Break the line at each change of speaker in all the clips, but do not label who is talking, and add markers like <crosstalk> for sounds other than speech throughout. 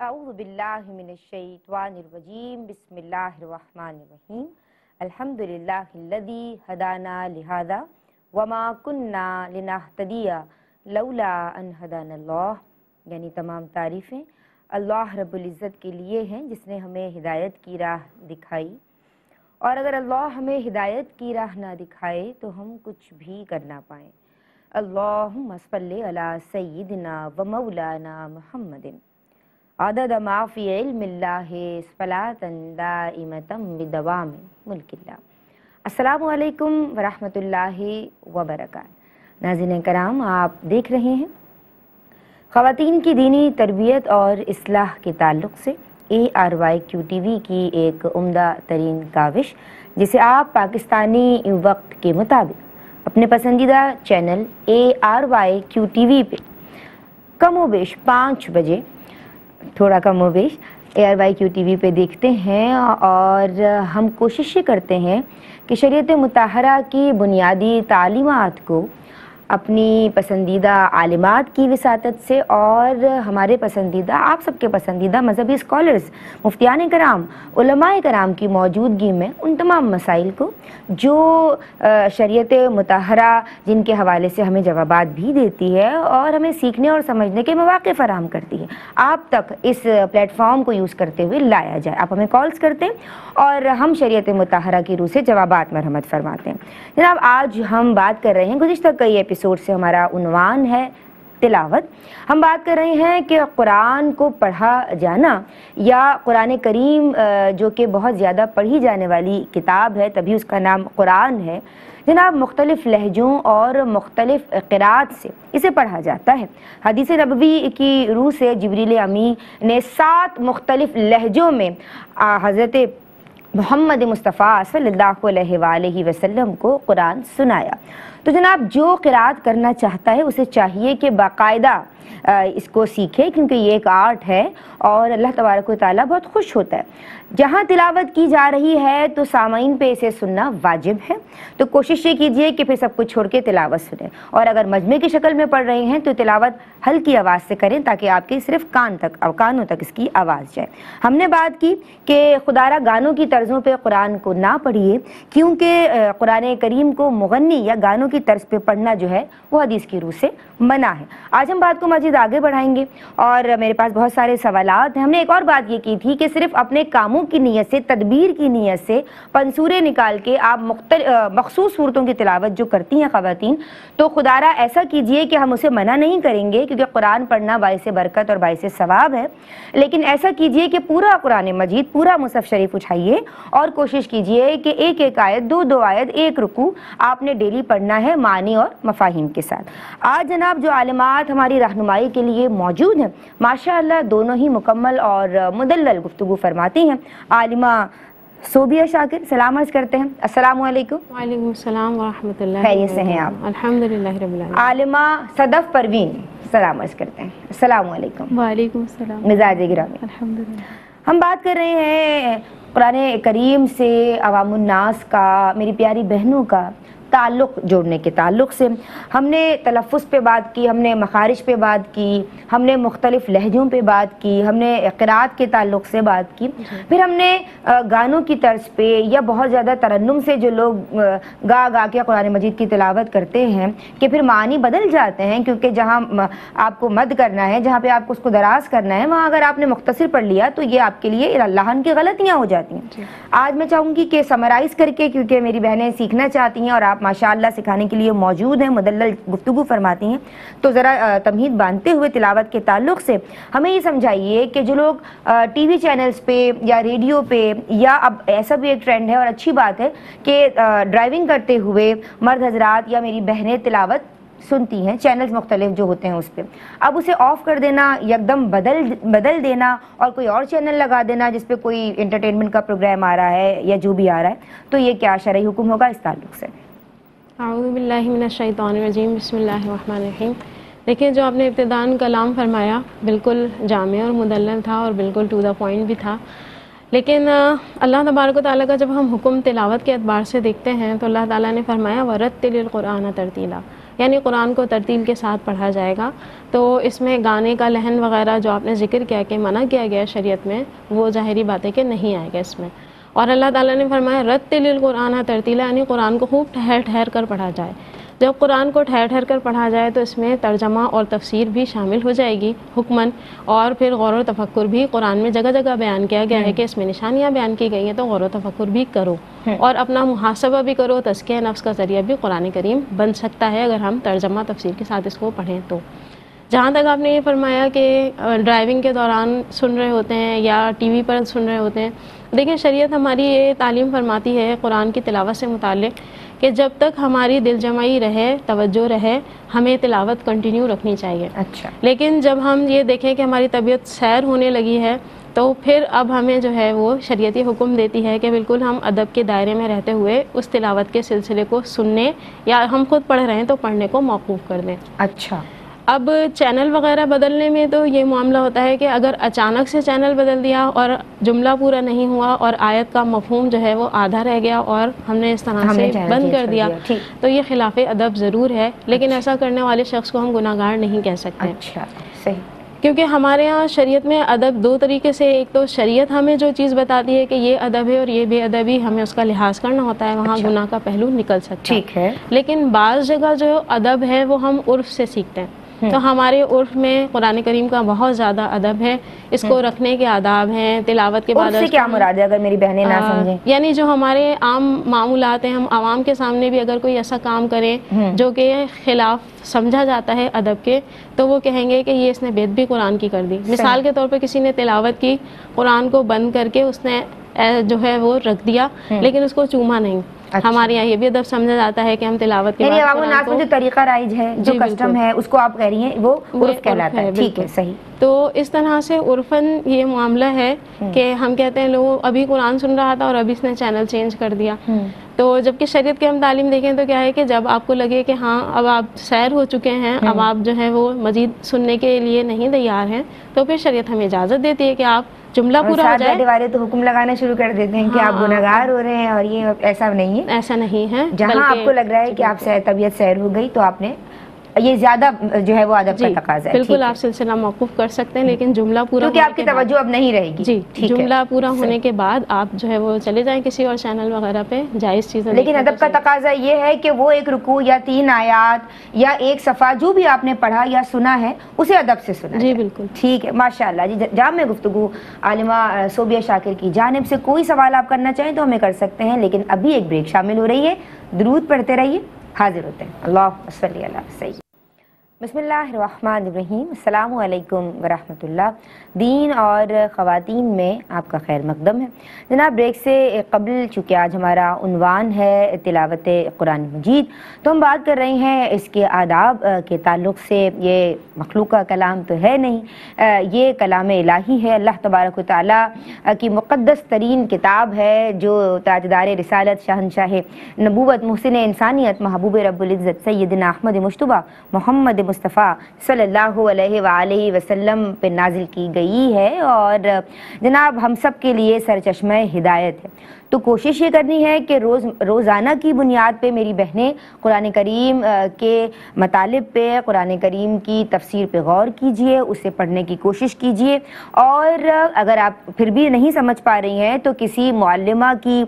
اعوذ باللہ من الشیطان الرجیم، بسم اللہ الرحمن الرحیم۔ الحمد للہ الذی ہدانا لہذا وما کننا لنہتدی لولا ان ہدانا اللہ۔ یعنی تمام تعریفیں اللہ رب العزت کے لیے ہیں، جس نے ہمیں ہدایت کی راہ دکھائی۔ اور اگر اللہ ہمیں ہدایت کی راہ نہ دکھائے، تو ہم کچھ بھی کر نہ پائیں۔ اللہم صلی علی سیدنا و مولانا محمد۔ عدد ما فی علم اللہ صلاة دائمتا بدوام ملک اللہ السلام علیکم ورحمۃ اللہ وبرکاتہ ناظرین کرام، آپ دیکھ رہے ہیں خواتین کی دینی تربیت اور اصلاح کے تعلق سے A R Y Q T V کی ایک عمدہ ترین کاوش، جسے آپ پاکستانی وقت کے مطابق اپنے پسندیدہ channel A R Y Q T V پہ کم و بیش پانچ بجے تھوڑا کم و بیش A R Y Q T V پہ دیکھتے ہیں اور ہم کوشش کرتے ہیں کہ شریعت متحرہ کی بنیادی تعلیمات کو اپنی پسندیدہ عالمات کی وساطت سے اور ہمارے پسندیدہ، آپ سب کے پسندیدہ مذہبی اسکالرز مفتیان کرام، علماء کرام کی موجودگی میں ان تمام مسائل کو جو شریعت متحرہ جن کے حوالے سے ہمیں جوابات بھی دیتی ہے اور ہمیں سیکھنے اور سمجھنے کے مواقع فراہم کرتی ہے۔ آپ تک اس پلیٹ فارم کو یوز کرتے ہوئے لایا جائے۔ آپ ہمیں کالز کرتے ہیں اور ہم شریعت متحرہ کی روح سے جوابات مرحمت فرماتے ہیں۔ جناب، آج ہم بات کر رہے ہیں گزشتہ کئی ایپیسوڈ سے ہمارا عنوان ہے، تلاوت۔ ہم بات کر رہے ہیں کہ قرآن کو پڑھا جانا یا قرآن کریم جو کہ بہت زیادہ پڑھی جانے والی کتاب ہے، تبھی اس کا نام قرآن ہے۔ جناب، مختلف لہجوں اور مختلف قرآت سے اسے پڑھا جاتا ہے۔ حدیث نبوی کی روح سے جبریل امی نے سات مختلف لہجوں میں حضرت محمد مصطفیٰ صلی اللہ علیہ وآلہ وسلم کو قرآن سنایا۔ تو جناب جو قرآت کرنا چاہتا ہے، اسے چاہیے کہ باقاعدہ اس کو سیکھے، کیونکہ یہ ایک آرٹ ہے اور اللہ تبارک و تعالیٰ بہت خوش ہوتا ہے۔ جہاں تلاوت کی جا رہی ہے تو سامعین پہ اسے سننا واجب ہے۔ تو کوشش یہ کیجیے کہ پھر سب کچھ چھوڑ کے تلاوت سنیں۔ اور اگر مجمع کی شکل میں پڑھ رہے ہیں تو تلاوت ہلکی آواز سے کریں تاکہ آپ کے صرف کان تک کانوں تک اس کی آواز جائے۔ ہم نے بات کی کہ خدارہ گانوں کی طرزوں پہ قرآن کو نہ پڑھیے، کیونکہ قرآن کریم کو مغنی یا گانوں کی طرز پہ پڑھنا جو ہے وہ حدیث کی روح سے منع ہے۔ آج ہم بات کو مزید آگے بڑھائیں گے اور میرے پاس بہت سارے سوالات ہیں۔ ہم نے ایک اور بات یہ کی تھی کہ صرف اپنے کاموں کی نیت سے، تدبیر کی نیت سے پنصورے نکال کے آپ مخصوص صورتوں کی تلاوت جو کرتی ہیں خواتین، تو خدارہ ایسا کیجیے کہ ہم اسے منع نہیں کریں گے کیونکہ قرآن پڑھنا باعث برکت اور باعث ثواب ہے۔ لیکن ایسا کیجیے کہ پورا قرآن مجید، پورا مصحف شریف اٹھائیے اور کوشش کیجیے کہ ایک ایک آیت، دو دو آیت، ایک رکو آپ نے ڈیلی پڑھنا ہے معنی اور مفاہیم کے ساتھ۔ آج جناب جو عالمات ہماری رہنمائی کے لیے موجود ہیں ماشاء اللہ دونوں ہی مکمل اور مدلل گفتگو فرماتی ہیں۔ عالمہ صوبیہ شاکر سلام عرض کرتے ہیں۔ السلام علیکم۔
وعلیکم السلام ورحمۃ اللہ
خیریت سے ہیں آپ؟
الحمدللہ رب العالمین۔
عالمہ صدف پروین سلام عرض کرتے ہیں۔ السلام علیکم۔
وعلیکم السلام۔
مزاج گرامی۔
الحمدللہ۔
ہم بات کر رہے ہیں قرآن کریم سے عوام الناس کا میری پیاری بہنوں کا۔ تعلق جوڑنے کے تعلق سے۔ ہم نے تلفظ پہ بات کی ہم نے مخارج پہ بات کی ہم نے مختلف لہجوں پہ بات کی ہم نے اقرات کے تعلق سے بات کی۔ پھر ہم نے گانوں کی طرز پہ یا بہت زیادہ ترنم سے جو لوگ گا گا کے قرآن مجید کی تلاوت کرتے ہیں کہ پھر معنی بدل جاتے ہیں کیونکہ جہاں آپ کو مد کرنا ہے جہاں پہ آپ کو اس کو دراز کرنا ہے وہاں اگر آپ نے مختصر پڑھ لیا تو یہ آپ کے لیے اللہ کی غلطیاں ہو جاتی ہیں۔ آج میں چاہوں گی کہ سمرائز کر کے کیونکہ میری بہنیں سیکھنا چاہتی ہیں اور آپ ماشاء اللہ سکھانے کے لیے موجود ہیں، مدلل گفتگو فرماتی ہیں۔ تو ذرا تمہید باندھتے ہوئے تلاوت کے تعلق سے ہمیں یہ سمجھائیے کہ جو لوگ ٹی وی چینلز پہ یا ریڈیو پہ یا اب ایسا بھی ایک ٹرینڈ ہے اور اچھی بات ہے کہ ڈرائیونگ کرتے ہوئے مرد حضرات یا میری بہنیں تلاوت سنتی ہیں، چینلز مختلف جو ہوتے ہیں اس پہ۔ اب اسے آف کر دینا یکدم بدل بدل دینا اور کوئی اور چینل لگا دینا جس پہ کوئی انٹرٹینمنٹ کا پروگرام آ رہا ہے یا جو بھی آ رہا ہے، تو یہ کیا شرعی حکم ہوگا اس تعلق سے؟
اعوذ باللہ من الشیطان الرجیم، بسم اللہ الرحمن الرحیم۔ دیکھیں، جو آپ نے ابتدان کلام فرمایا، بالکل جامع اور مدلل تھا اور بالکل ٹو دا پوائنٹ بھی تھا۔ لیکن اللہ تبارک و تعالیٰ کا جب ہم حکم تلاوت کے اعتبار سے دیکھتے ہیں، تو اللہ تعالیٰ نے فرمایا ورت تل القرآن ترتیلا یعنی قرآن کو ترتیل کے ساتھ پڑھا جائے گا۔ تو اس میں گانے کا لہن وغیرہ جو آپ نے ذکر کیا کہ منع کیا گیا شریعت میں، وہ ظاہری بات ہے کہ نہیں آئے گا اس میں۔ اور اللہ تعالیٰ نے فرمایا رت قرآن ترتیلا یعنی قرآن کو خوب ٹھہر ٹھہر کر پڑھا جائے۔ جب قرآن کو ٹھہر ٹھہر کر پڑھا جائے تو اس میں ترجمہ اور تفسیر بھی شامل ہو جائے گی حکمن اور پھر غور و تفکر بھی قرآن میں جگہ جگہ بیان کیا گیا ہے کہ اس میں نشانیاں بیان کی گئی ہیں تو غور و تفکر بھی کرو۔ اور اپنا محاسبہ بھی کرو تزکیہ نفس کا ذریعہ بھی قرآن کریم بن سکتا ہے اگر ہم ترجمہ تفسیر کے ساتھ اس کو پڑھیں تو۔ جہاں تک آپ نے یہ فرمایا کہ ڈرائیونگ کے دوران سن رہے ہوتے ہیں یا ٹی وی پر سن رہے ہوتے ہیں دیکھیں شریعت ہماری یہ تعلیم فرماتی ہے قرآن کی تلاوت سے متعلق کہ جب تک ہماری دل جمعی رہے توجہ رہے ہمیں تلاوت کنٹینیو رکھنی چاہیے۔
اچھا۔
لیکن جب ہم یہ دیکھیں کہ ہماری طبیعت سیر ہونے لگی ہے تو پھر اب ہمیں جو ہے وہ شریعتی حکم دیتی ہے کہ بالکل ہم ادب کے دائرے میں رہتے ہوئے اس تلاوت کے سلسلے کو سننے یا ہم خود پڑھ رہے ہیں تو پڑھنے کو موقوف کر دیں۔
اچھا۔
اب چینل وغیرہ بدلنے میں تو یہ معاملہ ہوتا ہے کہ اگر اچانک سے چینل بدل دیا اور جملہ پورا نہیں ہوا اور آیت کا مفہوم جو ہے وہ آدھا رہ گیا اور ہم نے اس طرح سے بند کر دیا۔ تو یہ خلاف ادب ضرور ہے لیکن ایسا کرنے والے شخص کو ہم گناہ گار نہیں کہہ سکتے۔
اچھا صحیح۔
کیونکہ ہمارے ہاں شریعت میں ادب دو طریقے سے ایک تو شریعت ہمیں جو چیز بتاتی ہے کہ یہ ادب ہے اور یہ بے ادبی ہمیں اس کا لحاظ کرنا ہوتا ہے وہاں
اچھا۔
گناہ کا پہلو نکل سکتا ہے۔ لیکن بعض جگہ جو ادب ہے وہ ہم عرف سے سیکھتے ہیں۔ تو ہمارے عرف میں قرآن کریم کا بہت زیادہ ادب ہے۔ اس کو رکھنے کے آداب ہیں تلاوت کے بعد
عرف سے کیا مراد ہے اگر میری بہنیں نہ سمجھیں؟
یعنی جو ہمارے عام معمولات ہیں ہم عوام کے سامنے بھی اگر کوئی ایسا کام کریں۔ جو کہ خلاف سمجھا جاتا ہے ادب کے تو وہ کہیں گے کہ یہ اس نے بیت بھی قرآن کی کر دی۔ مثال کے طور پہ کسی نے تلاوت کی قرآن کو بند کر کے اس نے جو ہے وہ رکھ دیا لیکن اس کو چوما نہیں۔ ہمارے یہاں یہ بھی ادب سمجھا جاتا ہے کہ ہم تلاوت کے
یعنی
بعد
عوام الناس میں جو طریقہ رائج ہے جو
جی،
کسٹم
بالکل۔
ہے اس کو آپ کہہ رہی ہیں وہ عرف کہلاتا ہے۔ ٹھیک ہے۔ صحیح۔
تو اس طرح سے عرفن یہ معاملہ ہے کہ ہم کہتے ہیں لوگ ابھی قرآن سن رہا تھا اور ابھی اس نے چینل چینج کر دیا۔ تو جبکہ شریعت کی ہم تعلیم دیکھیں تو کیا ہے کہ جب آپ کو لگے کہ ہاں اب آپ سیر ہو چکے ہیں اب آپ جو ہے وہ مزید سننے کے لیے نہیں تیار ہیں تو پھر شریعت ہمیں اجازت دیتی ہے کہ آپ جملہ پورا ہو جائے؟
والے تو حکم لگانا شروع کر دیتے ہیں کہ آپ
ہاں۔
گناہگار ہو رہے ہیں اور یہ ایسا نہیں ہے۔
ایسا نہیں ہے
جہاں آپ کو لگ رہا ہے کہ آپ طبیعت سیر ہو گئی تو آپ نے یہ زیادہ جو ہے وہ ادب
جی
کا تقاضا ہے
بالکل۔ آپ سلسلہ موقف کر سکتے ہیں لیکن جملہ پورا
کیونکہ آپ کی توجہ اب نہیں رہے گی۔
جی جملہ پورا ہونے کے بعد آپ جو ہے وہ چلے جائیں کسی اور چینل وغیرہ پہ جائز چیزیں
لیکن ادب کا تقاضا یہ ہے کہ وہ ایک رکوع یا تین آیات یا ایک صفحہ جو بھی آپ نے پڑھا یا سنا ہے اسے ادب سے سنا
جی۔ بالکل۔
ٹھیک ہے ماشاء اللہ جی جامع گفتگو عالمہ صوبیہ شاکر کی جانب سے کوئی سوال آپ کرنا چاہیں تو ہمیں کر سکتے ہیں لیکن ابھی ایک بریک شامل ہو رہی ہے۔ درود پڑھتے رہیے۔ حاضر قدام الله صلي على سيدنا بسم اللہ الرحمن الرحیم السلام علیکم ورحمۃ اللہ دین اور خواتین میں آپ کا خیر مقدم ہے۔ جناب بریک سے قبل چونکہ آج ہمارا عنوان ہے تلاوت قرآن مجید، تو ہم بات کر رہے ہیں اس کے آداب کے تعلق سے۔ یہ مخلوق کا کلام تو ہے نہیں یہ کلام الہی ہے۔ اللہ تبارک و تعالیٰ کی مقدس ترین کتاب ہے جو تاجدار رسالت شہنشاہ نبوت، محسن انسانیت، محبوب رب العزت سیدنا احمد مشتبہ محمد مصطفیٰ صلی اللہ علیہ وآلہ وسلم پہ نازل کی گئی ہے اور جناب ہم سب کے لیے سرچشمہ ہدایت ہے۔ تو کوشش یہ کرنی ہے کہ روز، روزانہ کی بنیاد پہ میری بہنیں قرآن کریم کے مطالب پہ، قرآن کریم کی تفسیر پہ غور کیجیے، اسے پڑھنے کی کوشش کیجیے۔ اور اگر آپ پھر بھی نہیں سمجھ پا رہی ہیں تو کسی معلمہ کی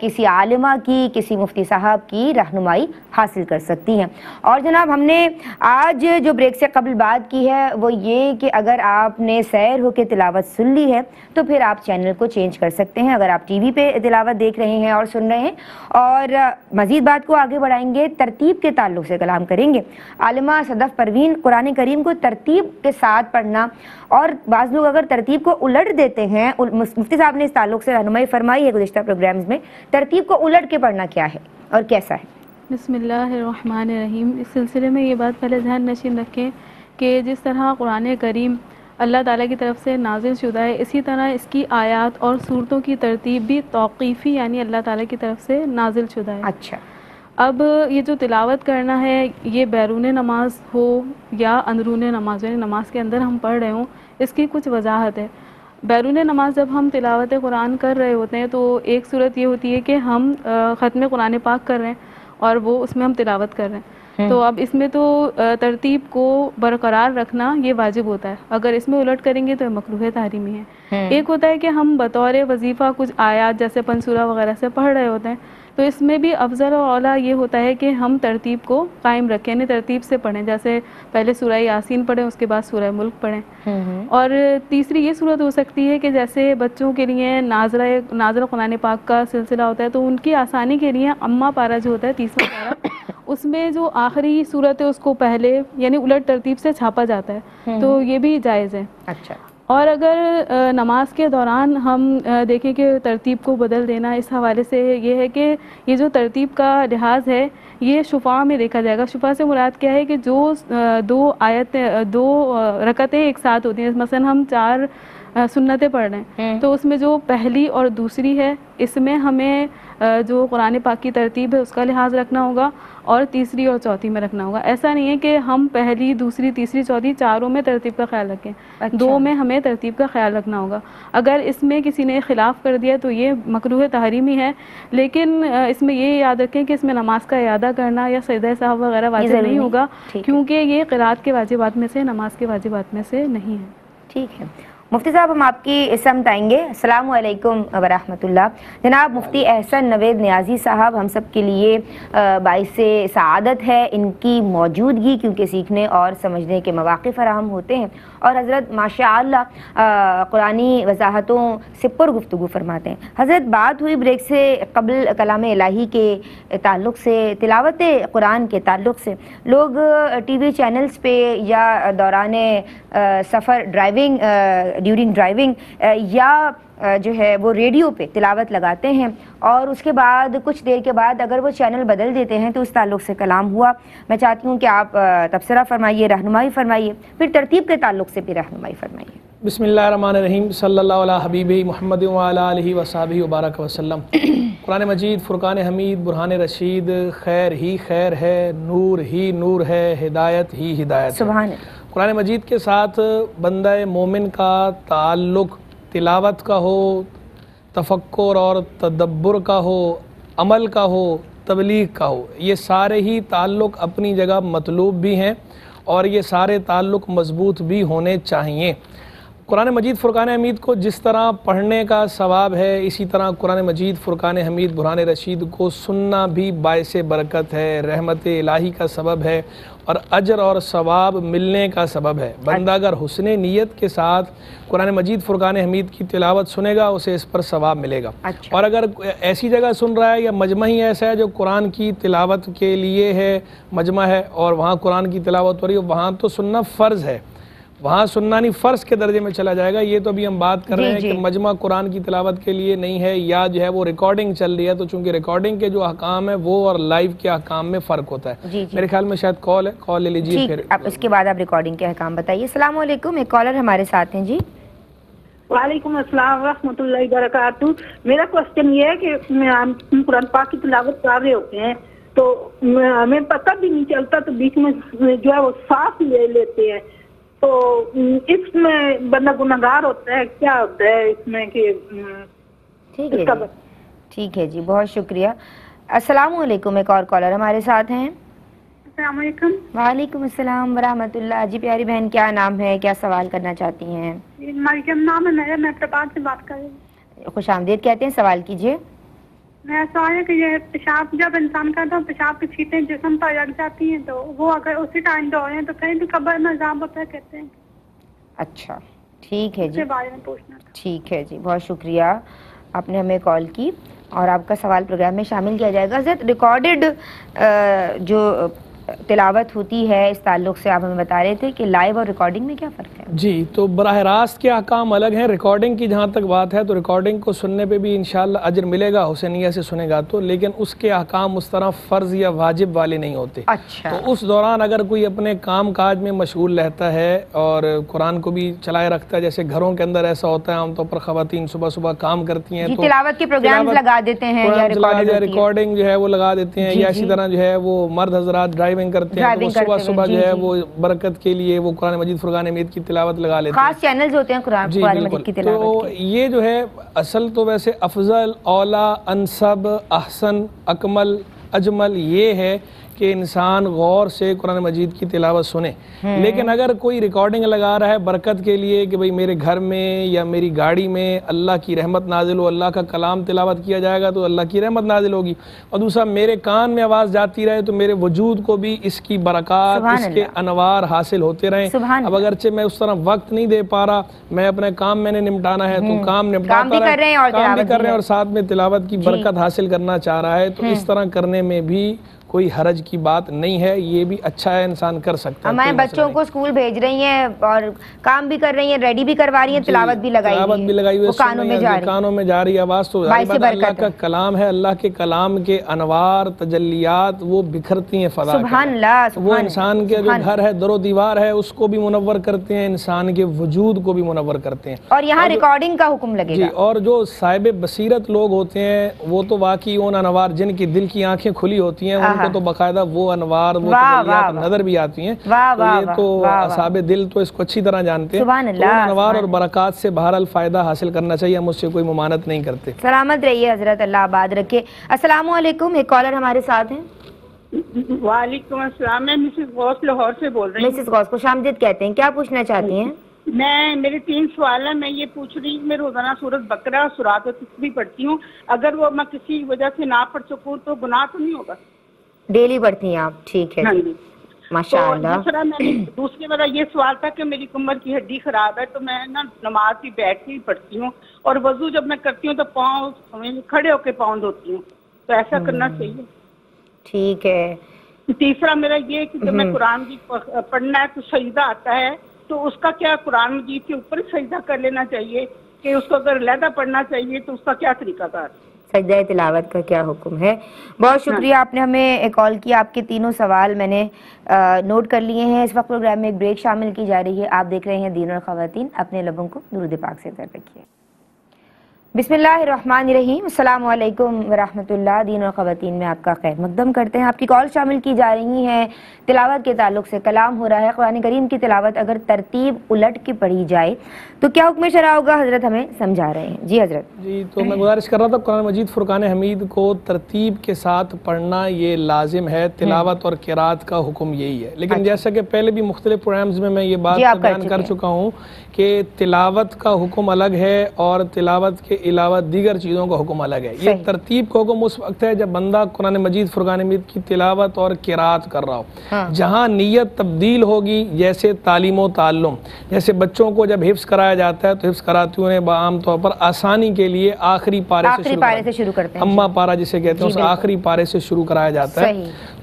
کسی عالمہ کی، کسی مفتی صاحب کی رہنمائی حاصل کر سکتی ہیں۔ اور جناب ہم نے آج جو بریک سے قبل بات کی ہے وہ یہ کہ اگر آپ نے سیر ہو کے تلاوت سن لی ہے تو پھر آپ چینل کو چینج کر سکتے ہیں، اگر آپ ٹی وی پہ تلاوت دیکھ رہے ہیں اور سن رہے ہیں۔ اور مزید بات کو آگے بڑھائیں گے، ترتیب کے تعلق سے کلام کریں گے۔ عالمہ صدف پروین، قرآن کریم کو ترتیب کے ساتھ پڑھنا۔ اور بعض لوگ اگر ترتیب کو الٹ دیتے ہیں، مفتی صاحب نے اس تعلق سے رہنمائی فرمائی ہے گزشتہ پروگرامز میں، ترتیب کو الٹ کے پڑھنا کیا ہے اور کیسا ہے؟
بسم اللہ الرحمن الرحیم۔ اس سلسلے میں یہ بات پہلے ذہن نشین رکھیں کہ جس طرح قرآن کریم اللہ تعالیٰ کی طرف سے نازل شدہ ہے اسی طرح اس کی آیات اور صورتوں کی ترتیب بھی توقیفی یعنی اللہ تعالیٰ کی طرف سے نازل شدہ ہے۔
اچھا۔
اب یہ جو تلاوت کرنا ہے یہ بیرون نماز ہو یا اندرون نماز یعنی نماز کے اندر ہم پڑھ رہے ہوں اس کی کچھ وضاحت ہے۔ بیرون نماز جب ہم تلاوت قرآن کر رہے ہوتے ہیں تو ایک صورت یہ ہوتی ہے کہ ہم ختم قرآن پاک کر رہے ہیں۔ اور وہ اس میں ہم تلاوت کر رہے ہیں۔ تو اب اس میں تو ترتیب کو برقرار رکھنا یہ واجب ہوتا ہے۔ اگر اس میں الٹ کریں گے تو یہ مکروہ تحریمی ہے۔ ایک ہوتا ہے کہ ہم بطور وظیفہ کچھ آیات جیسے پنسورہ وغیرہ سے پڑھ رہے ہوتے ہیں۔ تو اس میں بھی افضل و اولا یہ ہوتا ہے کہ ہم ترتیب کو قائم رکھیں یعنی ترتیب سے پڑھیں۔ جیسے پہلے سورہ یاسین پڑھیں اس کے بعد سورہ ملک پڑھیں۔ اور تیسری یہ صورت ہو سکتی ہے کہ جیسے بچوں کے لیے ناظرہ ناظر قرآن پاک کا سلسلہ ہوتا ہے تو ان کی آسانی کے لیے اماں پارا جو ہوتا ہے تیسرا پارا اس میں جو آخری صورت ہے اس کو پہلے یعنی الٹ ترتیب سے چھاپا جاتا ہے۔ تو یہ بھی جائز ہے۔
اچھا۔
اور اگر نماز کے دوران ہم دیکھیں کہ ترتیب کو بدل دینا، اس حوالے سے یہ ہے کہ یہ جو ترتیب کا لحاظ ہے، یہ شفا میں دیکھا جائے گا۔ شفا سے مراد کیا ہے کہ جو دو آیت دو رکتیں رکعتیں ایک ساتھ ہوتی ہیں۔ مثلا ہم چار سنتیں پڑھ رہے ہیں۔ تو اس میں جو پہلی اور دوسری ہے اس میں ہمیں جو قرآن پاک کی ترتیب ہے اس کا لحاظ رکھنا ہوگا اور تیسری اور چوتھی میں رکھنا ہوگا۔ ایسا نہیں ہے کہ ہم پہلی دوسری تیسری چوتھی چاروں میں ترتیب کا خیال رکھیں۔
اچھا۔
دو میں ہمیں ترتیب کا خیال رکھنا ہوگا۔ اگر اس میں کسی نے خلاف کر دیا تو یہ مکروہ تحریمی ہے لیکن اس میں یہ یاد رکھیں کہ اس میں نماز کا اعادہ کرنا یا سجدہ صاحب وغیرہ واجب نہیں۔ ہوگا۔ کیونکہ یہ قرآت کے واجبات میں سے نماز کے واجبات میں سے نہیں ہے۔
ٹھیک ہے۔ مفتی صاحب ہم آپ کی سمت آئیں گے۔ السلام علیکم ورحمۃ اللہ۔ جناب مفتی احسن نوید نیازی صاحب ہم سب کے لیے باعث سعادت ہے ان کی موجودگی کیونکہ سیکھنے اور سمجھنے کے مواقع فراہم ہوتے ہیں۔ اور حضرت ماشاء اللہ آ، قرآنی وضاحتوں سے پر گفتگو فرماتے ہیں۔ حضرت بات ہوئی بریک سے قبل کلام الہی کے تعلق سے تلاوت قرآن کے تعلق سے۔ لوگ ٹی وی چینلز پہ یا دوران سفر ڈرائیونگ ڈیورنگ ڈرائیونگ uh, یا uh, جو ہے وہ ریڈیو پہ تلاوت لگاتے ہیں اور اس کے بعد کچھ دیر کے بعد اگر وہ چینل بدل دیتے ہیں تو اس تعلق سے کلام ہوا۔ میں چاہتی ہوں کہ آپ uh, تبصرہ فرمائیے، رہنمائی فرمائیے، پھر ترتیب کے تعلق سے بھی رہنمائی فرمائیے۔
بسم اللہ الرحمن الرحیم صلی اللہ علیہ حبیب محمد وعلیٰ علیہ وصحبہ وبارک وسلم۔ قرآن مجید فرقان حمید برہان رشید خیر ہی خیر ہے نور ہی نور ہے ہدایت ہی ہدایت ہے۔
سبحان اللہ۔
قرآن مجید کے ساتھ بندہ مومن کا تعلق تلاوت کا ہو تفکر اور تدبر کا ہو عمل کا ہو تبلیغ کا ہو یہ سارے ہی تعلق اپنی جگہ مطلوب بھی ہیں اور یہ سارے تعلق مضبوط بھی ہونے چاہیے قرآن مجید فرقان حمید کو جس طرح پڑھنے کا ثواب ہے اسی طرح قرآن مجید فرقان حمید برہان رشید کو سننا بھی باعث برکت ہے رحمت الہی کا سبب ہے اور اجر اور ثواب ملنے کا سبب ہے۔ بندہ اگر حسن نیت کے ساتھ قرآن مجید فرقان حمید کی تلاوت سنے گا اسے اس پر ثواب ملے گا۔
اچھا۔
اور اگر ایسی جگہ سن رہا ہے یا مجمع ہی ایسا ہے جو قرآن کی تلاوت کے لیے ہے مجمع ہے اور وہاں قرآن کی تلاوت ہو رہی ہے وہاں تو سننا فرض ہے۔ وہاں سننا نہیں فرض کے درجے میں چلا جائے گا۔ یہ تو ابھی ہم بات کر
جی،
رہے ہیں
جی۔
کہ مجمع قرآن کی تلاوت کے لیے نہیں ہے یا جو ہے وہ ریکارڈنگ چل رہی ہے تو چونکہ ریکارڈنگ کے جو احکام ہے وہ اور لائیو کے احکام میں فرق ہوتا ہے۔
جی
میرے خیال میں شاید کال ہے کال لے لیجیے پھر۔
اب اس کے بعد آپ ریکارڈنگ کے احکام بتائیے۔ السلام علیکم ایک کالر ہمارے ساتھ ہیں جی۔
وعلیکم السلام ورحمۃ اللہ وبرکاتہ۔ میرا کوشچن یہ ہے کہ ہم قرآن پاک کی تلاوت کر رہے ہوتے ہیں تو میں- ہمیں پتہ بھی نہیں چلتا تو بیچ میں جو ہے وہ سانس لے لیتے ہیں۔ تو اس میں بندہ گناہگار ہوتا ہے کیا ہوتا ہے اس میں کہ
ٹھیک ہے جی۔ ٹھیک ہے جی بہت شکریہ۔ السلام علیکم ایک اور کالر ہمارے ساتھ ہیں۔
السلام علیکم۔
وعلیکم السلام ورحمۃ اللہ۔ جی پیاری بہن کیا نام ہے؟ کیا سوال کرنا چاہتی ہیں؟
مریم نام ہے میرا؟ میں سے بات کر رہی ہوں۔
خوش آمدید کہتے ہیں سوال کیجیے۔
سوال ہے کہ یہ پیشاب جب انسان کرتا ہے پیشاب کی چھیٹیں جسم پر لگ جاتی ہیں تو وہ اگر اسی ٹائم دو ہیں تو کہیں بھی قبر میں عذاب ہوتا ہے کہتے ہیں۔
اچھا ٹھیک ہے
اس
جی۔
کے بارے میں پوچھنا تھا۔
ٹھیک ہے جی بہت شکریہ۔ آپ نے ہمیں کال کی اور آپ کا سوال پروگرام میں شامل کیا جائے گا۔ حضرت ریکارڈڈ جو تلاوت ہوتی ہے اس تعلق سے آپ ہمیں بتا رہے تھے کہ لائیو اور ریکارڈنگ میں کیا فرق ہے؟
جی تو براہ راست کے احکام الگ ہیں؟ ریکارڈنگ کی جہاں تک بات ہے تو ریکارڈنگ کو سننے پہ بھی انشاءاللہ اجر ملے گا حسینیہ سے سنے گا تو لیکن اس کے احکام اس طرح فرض یا واجب والے نہیں ہوتے۔
اچھا۔
تو اس دوران اگر کوئی اپنے کام کاج میں مشغول رہتا ہے اور قرآن کو بھی چلائے رکھتا ہے جیسے گھروں کے اندر ایسا ہوتا ہے عام طور پر خواتین صبح صبح کام کرتی ہیں
جی
تو
تلاوت کے پروگرامز لگا دیتے ہیں یا
ریکارڈنگ جو ہے وہ لگا دیتے ہیں
جی،
یا اسی
جی۔
طرح جو ہے وہ مرد حضرات ڈرائیونگ کرتے ہیں تو صبح صبح جو
جی،
ہے
جی۔
وہ برکت کے لیے وہ قرآن مجید فرقان حمید کی تلاوت لگا لیتے ہیں۔
خاص چینلز ہوتے ہیں قرآن
جی
مجید کی
تو
تلاوت کے۔
یہ جو ہے اصل تو ویسے افضل اولا انصب احسن اکمل اجمل یہ ہے کہ انسان غور سے قرآن مجید کی تلاوت سنے۔ لیکن اگر کوئی ریکارڈنگ لگا رہا ہے برکت کے لیے کہ بھئی میرے گھر میں یا میری گاڑی میں اللہ کی رحمت نازل ہو اللہ کا کلام تلاوت کیا جائے گا تو اللہ کی رحمت نازل ہوگی۔ اور دوسرا میرے کان میں آواز جاتی رہے تو میرے وجود کو بھی اس کی برکات اس کے انوار حاصل ہوتے رہیں۔ اب اگرچہ میں اس طرح وقت نہیں دے پا رہا میں اپنے کام میں نے نمٹانا ہے تو کام نمٹاتا
کام بھی کر رہے ہیں اور
کام بھی کر رہے ہیں۔ اور ساتھ میں تلاوت کی برکت حاصل کرنا چاہ رہا ہے۔ تو اس طرح کرنے میں بھی کوئی حرج کی بات نہیں ہے یہ بھی اچھا ہے انسان کر سکتا ہے
ہمارے بچوں۔ کو اسکول بھیج رہی ہیں اور کام بھی کر رہی ہیں ریڈی بھی کروا رہی ہیں تلاوت بھی لگائی
تلاوت بھی لگائی ہوئی
وہ کانوں میں جا
رہی کانوں میں جا رہی آواز تو اللہ کا۔ کلام ہے اللہ کے کلام کے انوار تجلیات وہ بکھرتی ہیں فضا
سبحان۔ اللہ
وہ انسان کے جو گھر ہے در و دیوار ہے اس کو بھی منور کرتے ہیں انسان کے وجود کو بھی منور کرتے ہیں
اور یہاں ریکارڈنگ کا حکم لگے
جی
گا
اور جو صاحب بصیرت لوگ ہوتے ہیں وہ تو واقعی ان انوار جن کی دل کی آنکھیں کھلی ہوتی ہیں ان کو تو باقاعدہ وہ انوار وہ تجلیات نظر بھی آتی ہیں۔
واہ،
تو
واہ،
یہ تو
واہ، واہ۔
اصحاب دل تو اس کو اچھی طرح جانتے ہیں۔
سبحان
تو انوار اور برکات سے بہرحال فائدہ حاصل کرنا چاہیے ہم اس سے کوئی ممانت نہیں کرتے۔
سلامت رہیے حضرت اللہ آباد رکھے۔ السلام علیکم ایک کالر ہمارے ساتھ ہیں۔
وعلیکم السلام میں مسز غوث لاہور سے بول رہی ہوں۔
مسز غوث کو شامجد کہتے ہیں۔ کیا پوچھنا چاہتی ہیں؟
میں میرے تین سوال ہیں۔ میں یہ پوچھ رہی ہوں میں روزانہ سورت بکرا سورات و تسبیح پڑھتی ہوں۔ اگر وہ میں کسی وجہ سے نہ پڑھ سکوں تو گناہ تو نہیں ہوگا؟
ڈیلی پڑھتی ہیں آپ ٹھیک ہے۔
ہاں جی۔
ماشاء اللہ
دوسرے میرا یہ سوال تھا کہ میری کمر کی ہڈی خراب ہے تو میں نا نماز بھی بیٹھ کے ہی پڑھتی ہوں اور وضو جب میں کرتی ہوں تو پاؤں کھڑے ہو کے پاؤں دھوتی ہوں۔ تو ایسا کرنا چاہیے۔
ٹھیک ہے۔
تیسرا میرا یہ کہ جب میں قرآن کی پڑھنا ہے تو سجدہ آتا ہے تو اس کا کیا قرآن مجید کے اوپر سجدہ کر لینا چاہیے کہ اس کو اگر علیحدہ پڑھنا چاہیے تو اس کا کیا طریقہ کار؟
سجدہ تلاوت کا کیا حکم ہے؟ بہت شکریہ آپ نے ہمیں کال کیا آپ کے تینوں سوال میں نے نوٹ کر لیے ہیں۔ اس وقت پروگرام میں ایک بریک شامل کی جا رہی ہے۔ آپ دیکھ رہے ہیں دین اور خواتین اپنے لبوں کو درود پاک سے در رکھیے۔ بسم اللہ الرحمن الرحیم۔ السلام علیکم ورحمۃ اللہ دین اور خواتین میں آپ کا خیر مقدم کرتے ہیں۔ آپ کی کال شامل کی جا رہی ہیں۔ تلاوت کے تعلق سے کلام ہو رہا ہے۔ قرآن کریم کی تلاوت اگر ترتیب الٹ کے پڑھی جائے تو کیا حکم شرع ہوگا؟ حضرت ہمیں سمجھا رہے ہیں۔ جی حضرت۔
جی تو میں گزارش کر رہا تھا قرآن مجید فرقان حمید کو ترتیب کے ساتھ پڑھنا یہ لازم ہے۔ تلاوت اور قرات کا حکم یہی ہے۔ لیکن جیسا کہ پہلے بھی مختلف پروگرامز میں میں یہ بات
جی، کر
بیان کر۔ چکا ہوں کہ تلاوت کا حکم الگ ہے اور تلاوت کے علاوہ دیگر چیزوں کا حکم الگ ہے یہ۔ ترتیب کا حکم اس وقت ہے جب بندہ قرآن مجید فرقان حمید کی تلاوت اور قرات کر رہا ہو
ہاں۔
جہاں نیت تبدیل ہوگی جیسے تعلیم و تعلم جیسے بچوں کو جب حفظ کرایا جاتا ہے تو حفظ کراتی انہیں عام طور پر آسانی کے لیے آخری پارے سے
آخری
شروع
پارے
کراتے
سے شروع کرتے
ہیں اما پارا جسے کہتے ہیں
جی،
اس۔ آخری پارے سے شروع کرایا جاتا ہے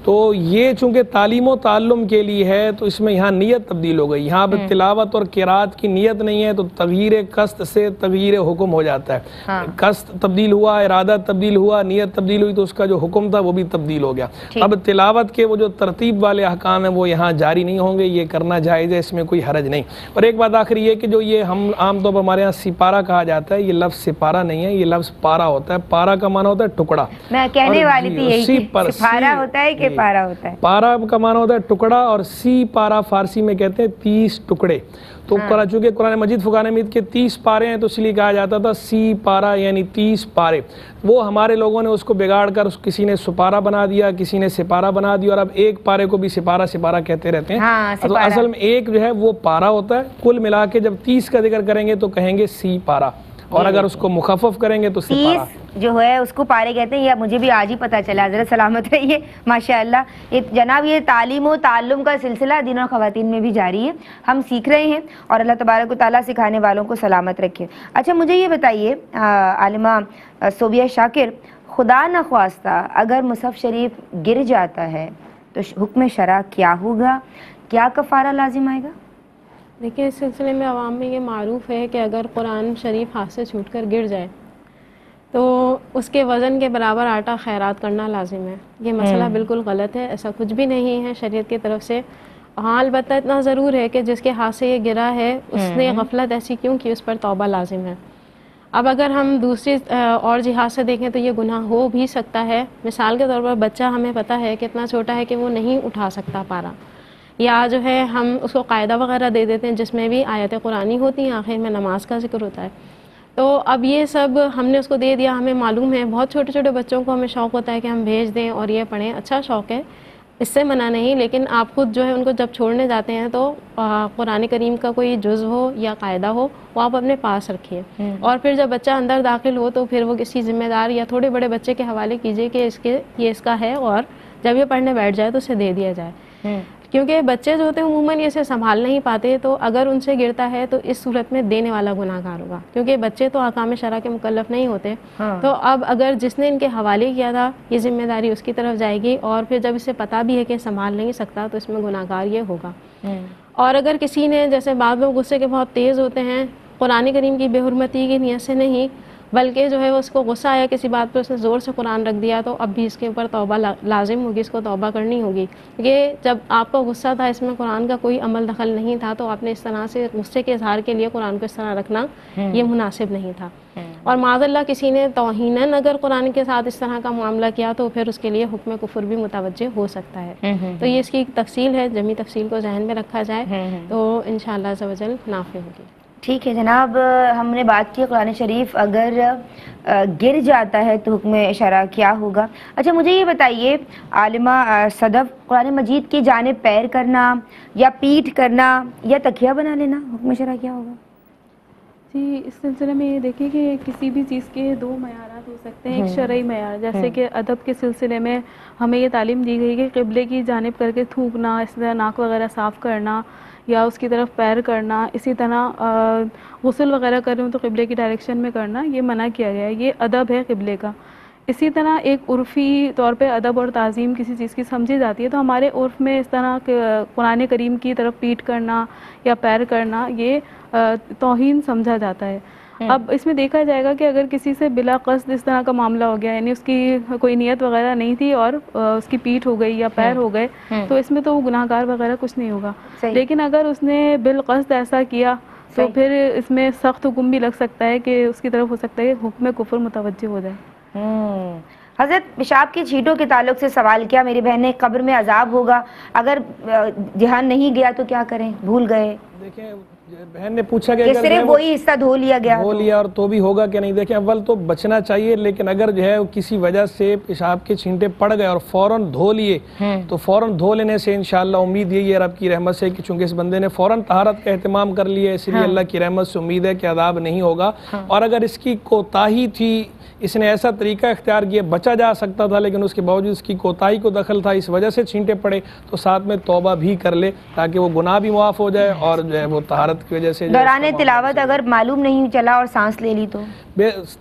تو یہ چونکہ تعلیم و تعلم کے لیے ہے تو اس میں یہاں نیت تبدیل ہو گئی۔ یہاں پہ تلاوت اور قرات کی نیت نہیں ہے تو تغییر قصد سے تغییر حکم ہو جاتا ہے۔
ہاں۔
قصد تبدیل ہوا ارادہ تبدیل ہوا نیت تبدیل ہوئی تو اس کا جو حکم تھا وہ بھی تبدیل ہو گیا۔ اب تلاوت کے وہ جو ترتیب والے احکام ہیں وہ یہاں جاری نہیں ہوں گے۔ یہ کرنا جائز ہے اس میں کوئی حرج نہیں۔ اور ایک بات آخری یہ کہ جو یہ ہم عام طور پر ہمارے یہاں سپارہ کہا جاتا ہے یہ لفظ سپارہ نہیں ہے یہ لفظ پارا ہوتا ہے۔ پارا کا معنی ہوتا ہے ٹکڑا۔
میں کہنے والی
جی،
تھی یہی کہ
پر
سپارہ ہوتا ہے کہ
جی۔
پارا ہوتا ہے۔
پارا کا معنی ہوتا ہے ٹکڑا اور سی پارا فارسی میں کہتے ہیں تیس ٹکڑے۔ تو
ہاں۔
چونکہ قرآن مجید فقان امید کے تیس پارے ہیں تو اس لیے کہا جاتا تھا سی پارا یعنی تیس پارے۔ وہ ہمارے لوگوں نے اس کو بگاڑ کر کسی نے سپارہ بنا دیا کسی نے سپارہ بنا دیا اور اب ایک پارے کو بھی سپارہ سپارہ کہتے رہتے ہیں۔
ہاں،۔
اصل میں ایک جو ہے وہ پارا ہوتا ہے۔ کل ملا کے جب تیس کا ذکر کریں گے تو کہیں گے سی پارا۔ اور اگر اس کو مخفف کریں گے تو سپارہ
تیس جو ہے اس کو پارے کہتے ہیں یہ مجھے بھی آج ہی پتا چلا حضرت سلامت رہیے۔ ماشاء اللہ یہ جناب یہ تعلیم و تعلم کا سلسلہ دن اور خواتین میں بھی جاری ہے۔ ہم سیکھ رہے ہیں اور اللہ تبارک و تعالیٰ سکھانے والوں کو سلامت رکھے۔ اچھا مجھے یہ بتائیے عالمہ صوبیہ شاکر خدا نخواستہ اگر مصحف شریف گر جاتا ہے تو حکم شرع کیا ہوگا؟ کیا کفارہ لازم آئے گا؟
دیکھیں اس سلسلے میں عوام میں یہ معروف ہے کہ اگر قرآن شریف ہاتھ سے چھوٹ کر گر جائے تو اس کے وزن کے برابر آٹا خیرات کرنا لازم ہے۔ یہ مسئلہ بالکل غلط ہے ایسا کچھ بھی نہیں ہے شریعت کی طرف سے۔ ہاں البتہ اتنا ضرور ہے کہ جس کے ہاتھ سے یہ گرا ہے اس نے غفلت ایسی کیوں کی؟ اس پر توبہ لازم ہے۔ اب اگر ہم دوسری اور جہاز سے دیکھیں تو یہ گناہ ہو بھی سکتا ہے۔ مثال کے طور پر بچہ ہمیں پتہ ہے کہ اتنا چھوٹا ہے کہ وہ نہیں اٹھا سکتا پارا۔ یا جو ہے ہم اس کو قاعدہ وغیرہ دے دیتے ہیں جس میں بھی آیت قرآنی ہوتی ہیں آخر میں نماز کا ذکر ہوتا ہے۔ تو اب یہ سب ہم نے اس کو دے دیا ہمیں معلوم ہے بہت چھوٹے چھوٹے بچوں کو ہمیں شوق ہوتا ہے کہ ہم بھیج دیں اور یہ پڑھیں۔ اچھا شوق ہے اس سے منع نہیں لیکن آپ خود جو ہے ان کو جب چھوڑنے جاتے ہیں تو قرآن کریم کا کوئی جز ہو یا قاعدہ ہو وہ آپ اپنے پاس رکھیے اور پھر جب بچہ اندر داخل ہو تو پھر وہ کسی ذمہ دار یا تھوڑے بڑے بچے کے حوالے کیجیے کہ اس کے یہ اس کا ہے اور جب یہ پڑھنے بیٹھ جائے تو اسے دے دیا جائے۔ کیونکہ بچے جو ہوتے ہیں عموماً اسے سنبھال نہیں پاتے تو اگر ان سے گرتا ہے تو اس صورت میں دینے والا گناہ گار ہوگا۔ کیونکہ بچے تو آکام شرح کے مکلف نہیں ہوتے۔
ہاں۔
تو اب اگر جس نے ان کے حوالے کیا تھا یہ ذمہ داری اس کی طرف جائے گی اور پھر جب اسے پتہ بھی ہے کہ سنبھال نہیں سکتا تو اس میں گناہ گار یہ ہوگا۔ اور اگر کسی نے جیسے بعض لوگ غصے کے بہت تیز ہوتے ہیں قرآن کریم کی بے حرمتی کی نیت سے نہیں بلکہ جو ہے اس کو غصہ آیا کسی بات پہ اس نے زور سے قرآن رکھ دیا تو اب بھی اس کے اوپر توبہ لازم ہوگی اس کو توبہ کرنی ہوگی۔ کہ جب آپ کا غصہ تھا اس میں قرآن کا کوئی عمل دخل نہیں تھا تو آپ نے اس طرح سے غصے کے اظہار کے لیے قرآن کو اس طرح رکھنا یہ مناسب نہیں تھا۔ اور معذ اللہ کسی نے توہین اگر قرآن کے ساتھ اس طرح کا معاملہ کیا تو پھر اس کے لیے حکم کفر بھی متوجہ ہو سکتا ہے۔ تو یہ اس کی ایک تفصیل ہے جمی تفصیل کو ذہن میں رکھا جائے تو انشاءاللہ شاء اللہ نافع ہوگی۔
ٹھیک ہے جناب ہم نے بات کی قرآن شریف اگر گر جاتا ہے تو حکم شرع کیا ہوگا؟ اچھا مجھے یہ بتائیے عالمہ صدف قرآن مجید کی جانب پیر کرنا یا پیٹھ کرنا یا تکیہ بنا لینا حکم شرع کیا ہوگا؟
جی اس سلسلے میں یہ دیکھیں کہ کسی بھی چیز کے دو معیارات ہو سکتے ہیں ایک شرعی معیار جیسے کہ ادب کے سلسلے میں ہمیں یہ تعلیم دی گئی کہ قبلے کی جانب کر کے تھوکنا اس طرح ناک وغیرہ صاف کرنا یا اس کی طرف پیر کرنا، اسی طرح غسل وغیرہ کر رہے ہوں تو قبلے کی ڈائریکشن میں کرنا، یہ منع کیا گیا ہے، یہ ادب ہے قبلے کا۔ اسی طرح ایک عرفی طور پہ ادب اور تعظیم کسی چیز کی سمجھی جاتی ہے تو ہمارے عرف میں اس طرح قرآن کریم کی طرف پیٹ کرنا یا پیر کرنا، یہ توہین سمجھا جاتا ہے۔ اب اس میں دیکھا جائے گا کہ اگر کسی سے بلا قصد اس طرح کا معاملہ ہو گیا یعنی اس کی کوئی نیت وغیرہ نہیں تھی اور اس کی پیٹ ہو گئی یا پیر ہو گئے تو اس میں تو وہ گناہ گار وغیرہ کچھ نہیں ہوگا۔ لیکن اگر اس نے بالقصد ایسا کیا تو پھر اس میں سخت حکم بھی لگ سکتا ہے کہ اس کی طرف ہو سکتا ہے حکم کفر متوجہ ہو جائے۔
حضرت پیشاب کی چھیٹوں کے تعلق سے سوال کیا میری بہن نے قبر میں عذاب ہوگا اگر جہان نہیں گیا تو کیا کریں؟ بھول گئے۔
دیکھیں بہن نے پوچھا کہ
صرف وہی حصہ دھو لیا گیا
دھو لیا اور تو بھی ہوگا کہ نہیں دیکھیں اول تو بچنا چاہیے لیکن اگر جو ہے کسی وجہ سے پیشاب کے چھینٹے پڑ گئے اور فوراً دھو لیے تو فوراً دھو لینے سے انشاءاللہ امید یہی ہے رب کی رحمت سے کہ چونکہ اس بندے نے فوراً طہارت کا اہتمام کر لیا اس لیے ہاں۔ اللہ کی رحمت سے امید ہے کہ عذاب نہیں ہوگا ہاں۔ اور اگر اس کی کوتاہی تھی اس نے ایسا طریقہ اختیار کیا بچا جا سکتا تھا لیکن اس کے باوجود اس کی کوتاہی کو دخل تھا اس وجہ سے چھینٹے پڑے تو ساتھ میں توبہ بھی کر لے تاکہ وہ گناہ بھی معاف ہو جائے اور جو ہے وہ طہارت کی وجہ سے
دوران تلاوت اگر معلوم نہیں چلا اور سانس لے لی تو۔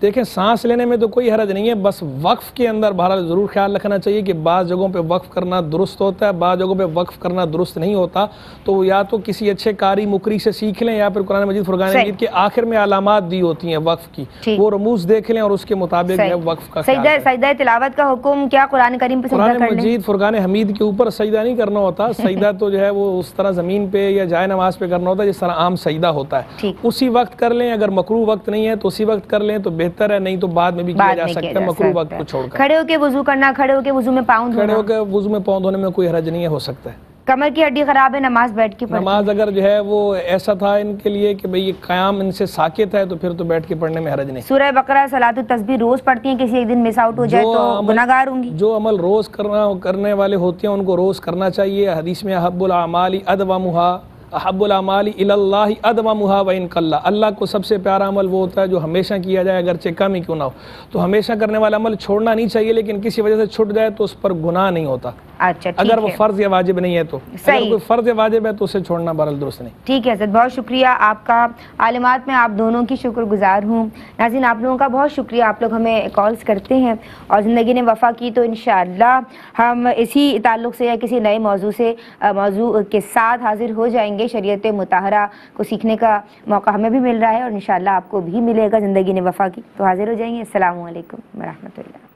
دیکھیں سانس لینے میں تو کوئی حرج نہیں ہے بس وقف کے اندر بہرحال ضرور خیال رکھنا چاہیے کہ بعض جگہوں پہ وقف کرنا درست ہوتا ہے بعض جگہوں پہ وقف کرنا درست نہیں ہوتا۔ تو یا تو کسی اچھے کاری مکری سے سیکھ لیں یا پھر قرآن مجید فرقان مجید کے آخر میں علامات دی ہوتی ہیں وقف کی۔ وہ رموز دیکھ لیں اور اس کے مطابق وقف کا
سجدہ تلاوت کا حکم کیا قرآن کریم پہ
قرآن مجید فرقان حمید کے اوپر سجدہ نہیں کرنا ہوتا سجدہ <laughs> تو جو ہے وہ اس طرح زمین پہ یا جائے نماز پہ کرنا ہوتا ہے جس طرح عام سجدہ ہوتا ہے۔ اسی وقت کر لیں اگر مکرو وقت نہیں ہے تو اسی وقت کر لیں تو بہتر ہے نہیں تو بعد میں بھی کیا جا سکتا ہے مکرو وقت کو چھوڑ کر۔
کھڑے ہو کے وضو کرنا کھڑے ہو کے وضو میں پاؤں
دھونا۔ کھڑے ہو کے وضو میں پاؤں دھونے میں کوئی حرج نہیں ہو سکتا ہے۔
کمر کی ہڈی خراب ہے نماز بیٹھ کے پڑھنا
نماز اگر جو ہے وہ ایسا تھا ان کے لیے کہ بھئی قیام ان سے ساکت ہے تو پھر تو بیٹھ کے پڑھنے میں حرج نہیں۔
سورہ بقرہ صلاۃ التسبیح روز پڑھتی ہیں کسی ایک دن مس آؤٹ ہو جائے تو گناہگار ہوں گی۔
جو عمل روز کرنا کرنے والے ہوتے ہیں ان کو روز کرنا چاہیے۔ حدیث میں حب الاعمال ادومھا احب العمال اللہ ادم وین کلّہ اللہ کو سب سے پیارا عمل وہ ہوتا ہے جو ہمیشہ کیا جائے اگرچہ کم ہی کیوں نہ ہو۔ تو ہمیشہ کرنے والا عمل چھوڑنا نہیں چاہیے لیکن کسی وجہ سے چھٹ جائے تو اس پر گناہ نہیں ہوتا۔
اچھا
اگر وہ فرض یا واجب نہیں ہے تو۔ اگر کوئی فرض یا واجب ہے تو اسے چھوڑنا برل درست نہیں۔
ٹھیک ہے حضرت بہت شکریہ آپ کا۔ عالمات میں آپ دونوں کی شکر گزار ہوں۔ ناظرین آپ لوگوں کا بہت شکریہ۔ آپ لوگ ہمیں کالز کرتے ہیں اور زندگی نے وفا کی تو انشاءاللہ ہم اسی تعلق سے یا کسی نئے موضوع سے موضوع کے ساتھ حاضر ہو جائیں گے۔ شریعت متحرہ کو سیکھنے کا موقع ہمیں بھی مل رہا ہے اور انشاءاللہ آپ کو بھی ملے گا زندگی نے وفا کی۔ تو حاضر ہو جائیں گے۔ السلام علیکم ورحمۃ اللہ۔